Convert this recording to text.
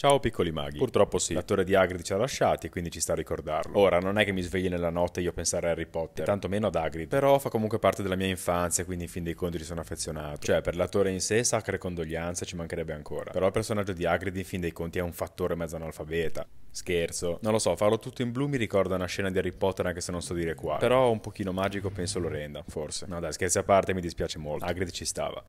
Ciao piccoli maghi. Purtroppo sì, l'attore di Hagrid ci ha lasciati e quindi ci sta a ricordarlo. Ora, non è che mi svegli nella notte e io pensare a Harry Potter, e tantomeno ad Hagrid, però fa comunque parte della mia infanzia, quindi in fin dei conti ci sono affezionato. Cioè, per l'attore in sé, sacre condoglianze, ci mancherebbe ancora. Però il personaggio di Hagrid in fin dei conti è un fattore mezzo analfabeta. Scherzo. Non lo so, farlo tutto in blu mi ricorda una scena di Harry Potter anche se non so dire qua. Però un pochino magico penso lo renda, forse. No dai, scherzi a parte, mi dispiace molto. Hagrid ci stava.